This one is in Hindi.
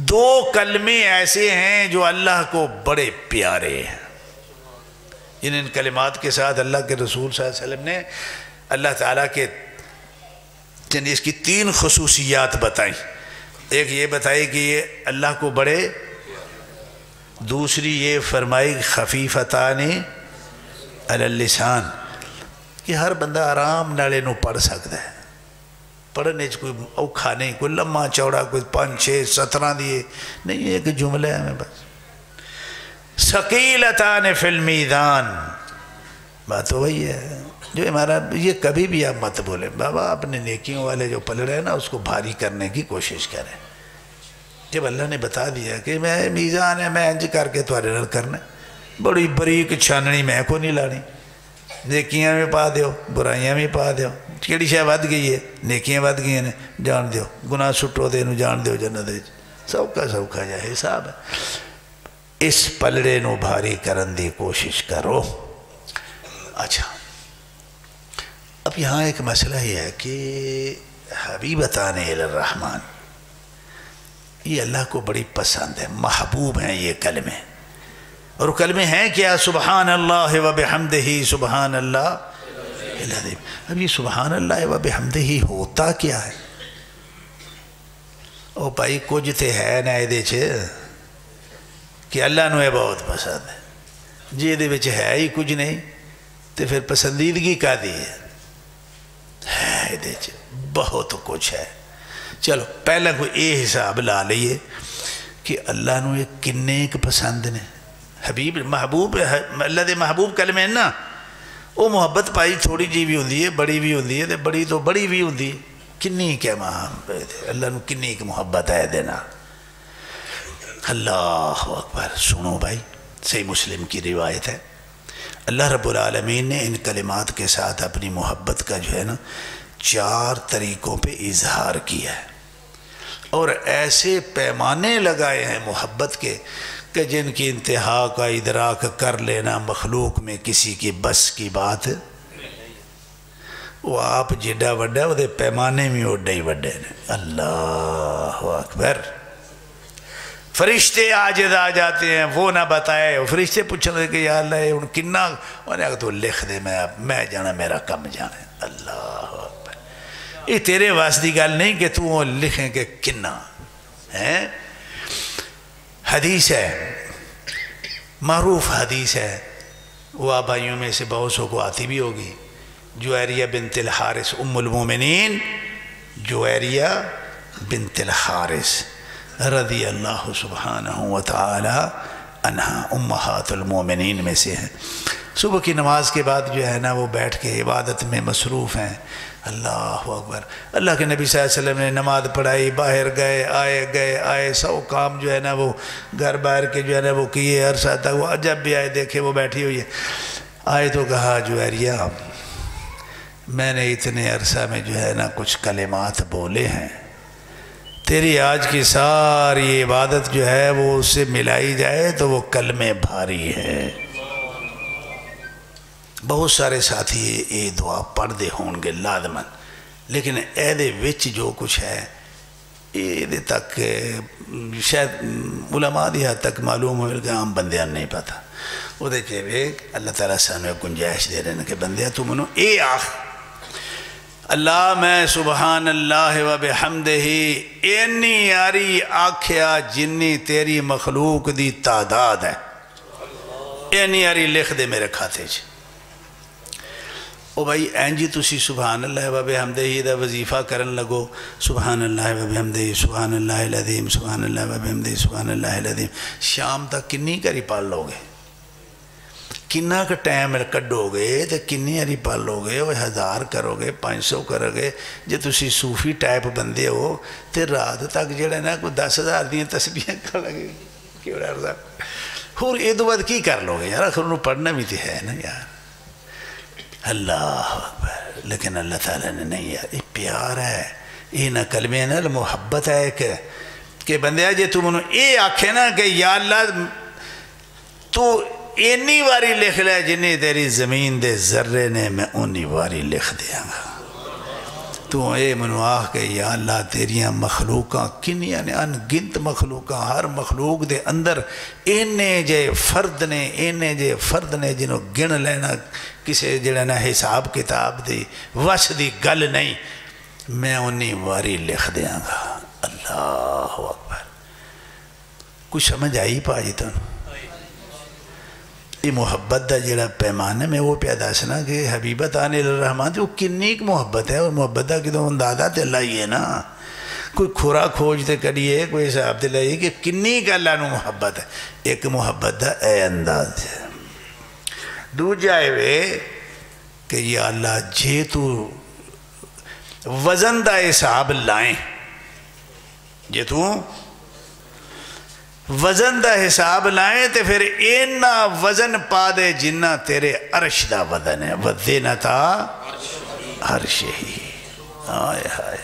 दो कलमे ऐसे हैं जो अल्लाह को बड़े प्यारे हैं। इन इन कलिमात के साथ अल्लाह के रसूल वसल्लम ने अल्लाह ताला के यानी इसकी तीन खसूसियात बताई। एक ये बताई कि ये अल्लाह को बड़े, दूसरी ये फरमाई खफीफता ने अलसान कि हर बंदा आराम नाले पढ़ सकता है। पढ़ने कोई औखा नहीं, कोई लम्मा चौड़ा, कोई पाँच छे सत्रह दिए नहीं, एक जुमला है मैं बस। शकीलता ने फिल्मीदान बात तो वही है। जो हमारा ये कभी भी आप मत बोले। बाबा अपने नेकियों वाले जो पल रहे हैं ना, उसको भारी करने की कोशिश करें। जब अल्लाह ने बता दिया कि मैं मीज़ान है, मैं इंज करके थोड़े नाल करना बड़ी बरीक छाननी मैं को नहीं लानी। नेकियाँ भी पा दो बुराइयाँ भी पा दो कि शह वध गई है नेकियाँ वध गई ने जान दो गुनाह सुटो तो इन जान दो जन्नत सौखा सौखा जहा हिसाब है इस पलड़े भारी करने की कोशिश करो अच्छा अब यहाँ एक मसला ही है कि हबीबता ने रहमान ये अल्लाह को बड़ी पसंद है महबूब हैं ये कलमे और कलमे हैं क्या सुबहान अल्लाह व बेहमद ही सुबहान अल्लाह अब ये सुबहान अल्लाह व बेहमद ही होता क्या है? ओ भाई, कुछ तो है ना ये कि अल्लाह ਨੂੰ बहुत पसंद है। जी ये है ही कुछ नहीं तो फिर पसंदीदगी का दी है है ये बहुत कुछ है। चलो, पहला कोई ये हिसाब ला लीए कि अल्लाह ਨੂੰ किन्ने क पसंद ने। हबीब महबूब, अल्लाह के महबूब कलमे ना? वो मुहब्बत पाई थोड़ी जी भी होंगी है, बड़ी भी होंगी है तो बड़ी तो बड़ी भी होंगी महा अल्लाह किन्नी क मुहब्बत है देना अल्लाह अकबर, सुनो भाई, सही मुस्लिम की रिवायत है। अल्लाह रब्बुल ने इन कलिमात के साथ अपनी मोहब्बत का जो है ना, चार तरीक़ों पे इजहार किया है। और ऐसे पैमाने लगाए हैं मोहब्बत के कि जिनकी इंतहा का इदराक कर लेना मखलूक में किसी की बस की बात, वो आप जिड्डा व्डा वो पैमाने भी ओडा ही व्डे ने। अल्लाह अकबर। फरिश्ते आज आ जाते हैं, वो ना बताए। फरिश्ते पूछ रहे कि यार ले हूँ कि उन्हें तो लिख दे, मैं मैं जाना, मेरा कम जाना अल्लाह ये तेरे वास की गल नहीं कि तू लिखे कि किन्ना? है? हदीस है। मरूफ हदीस है। वह भाइयों में से बहुत सौ को आती भी होगी। जो एरिया बिन तिल हारिस उमुलमोमिन जो एरिया बिन तिल हारिस रदी अल्लाह सुबहान अनहा उम्मातुलमोमिन में से हैं। सुबह की नमाज़ के बाद जो है ना वो बैठ के इबादत में मसरूफ़ हैं। अल्लाह अकबर। अल्लाह के नबी वसल्लम ने नमाज़ पढ़ाई, बाहर गए, आए गए, आए, सब काम जो है ना वो घर बाहर के जो है ना वो किए, अरसा तक वो जब भी आए देखे वो बैठी हुई है। आए तो कहा जुएरिया मैंने इतने अरसा में जो है ना कुछ कलेमात बोले हैं। तेरी आज की सारी इबादत जो है वो उससे मिलाई जाए तो वो कल में भारी है। बहुत सारे साथी ये दुआ पढ़ते होंगे लाजमन, लेकिन ए जो कुछ है ये तक, शायद उलमा की हद तक मालूम होगा आम बंद नहीं पता। वो अल्लाह तला सानू गुंजाइश दे रहे हैं कि बंदे तू मैं ये आख अल्लाह, मैं सुबहान अल्लाह व हमद ही इन्नी यारी आख्या जिन्नी तेरी मखलूक दी तादाद है। इन्नी यारी लिख दे मेरे खाते च। ओ भाई इंज तुसी सुबहान अल्लाह व हमद ही वजीफा करन लगो। सुबहान अल्लाह व हमद ही सुबहान अल्लाह अदीम सुबहान अल्लाह व हमद सुबहान अल्लाह अदीम शाम तक किन्नी करी पढ़ लोगे? क टाइम कड्डोगे तो किन्नी हारी पालोगे वो हज़ार करोगे पाँच सौ करोगे, जो तुम सूफी टाइप बंदे हो तो रात तक जो ना, कोई दस हज़ार दस्बियाँ कर लगे। क्यों होर ये बाद की कर लोगे यार? आखिर उन्होंने पढ़ना भी तो है ना यार। अल्लाह लेकिन अल्लाह ताला ने नहीं यार, ये प्यार है। ये ना कलमे ना मुहब्बत है एक। कि बंदे जे तू मैं ये आखे ना कि यार अल्लाह, तू इन्नी वारी लिख लिया जिन्नी तेरी ज़मीन दे जर्रे ने मैं उन्नी वारी लिख देंगा तू ये मनु आख के, या अल्लाह, तेरिया मखलूक किनिया ने अनगिनत मखलूक, हर मखलूक दे अंदर इन्ने जे फर्द ने, इन्ने जे फर्द ने जिन्हों गिन लेना किसी जड़ा ना हिसाब किताब की वश की गल नहीं, मैं उन्नी वारी लिख देंगा अल्लाह अकबर। कुछ समझ आई भाजी तुम ये मुहब्बत का जोड़ा पैमाना मैं वो पिया दसना कि हबीबत आने रहमान वो किन्नी मुहब्बत है। और मुहब्बत का कितों अंदाज़ा तो ही है ना। कोई खुरा खोज तो करिए, कोई हिसाब से लाइए कि किन्नी अल्लाह मुहब्बत है। एक मुहब्बत का ए अंदाज है। दूजा वे कि अल्लाह, जे तू वज़न का हिसाब लाए, जे तू वज़न का हिसाब लाए तो फिर इन्ना वज़न पा दे जिन्ना तेरे अर्श का वज़न है। वधे ना था अर्श ही। हाय हाय।